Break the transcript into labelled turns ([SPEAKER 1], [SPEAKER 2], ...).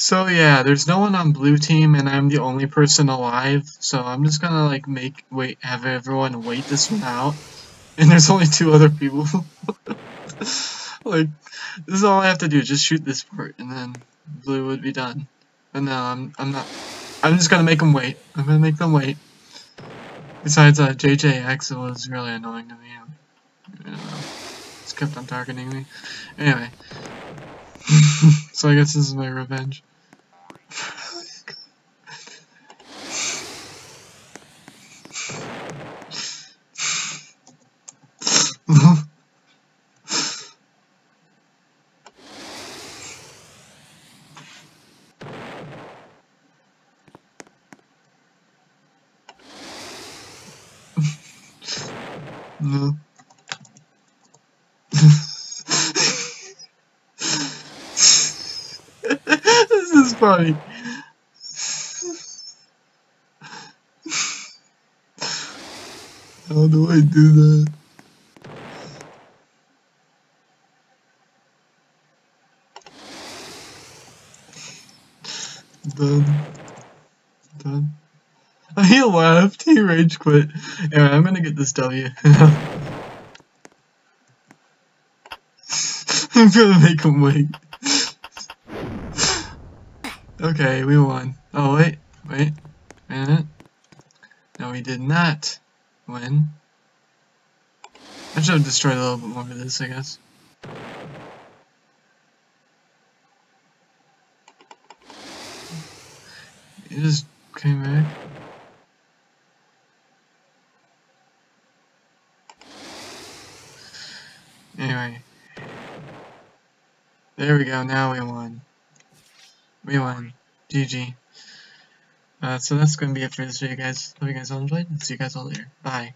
[SPEAKER 1] So yeah, there's no one on blue team and I'm the only person alive, so I'm just gonna like make wait have everyone wait this one out. And there's only two other people. like this is all I have to do, just shoot this part and then blue would be done. But no, I'm I'm not I'm just gonna make them wait. I'm gonna make them wait. Besides uh JJX was really annoying to me. I just kept on targeting me. Anyway. so I guess this is my revenge. no. this is funny. How do I do that? Done. Done. He left. He rage quit. Anyway, I'm gonna get this W. I'm gonna make him wait. Okay, we won. Oh, wait, wait, a minute. No, we did not win. I should have destroyed a little bit more of this, I guess. It just came back. Anyway. There we go, now we won. We won. GG. Uh, so that's going to be it for this video, guys. Hope you guys all enjoyed. See you guys all later. Bye.